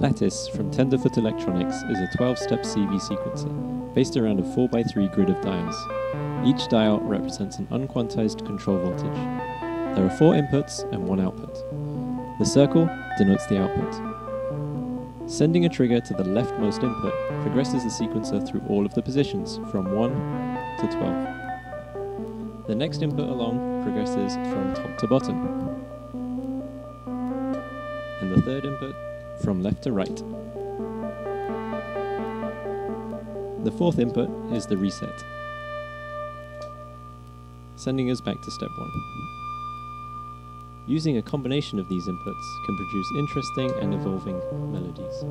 Lattice from Tenderfoot Electronics is a 12 step CV sequencer based around a 4x3 grid of dials. Each dial represents an unquantized control voltage. There are four inputs and one output. The circle denotes the output. Sending a trigger to the leftmost input progresses the sequencer through all of the positions from 1 to 12. The next input along progresses from top to bottom. And the third input from left to right. The fourth input is the reset, sending us back to step one. Using a combination of these inputs can produce interesting and evolving melodies.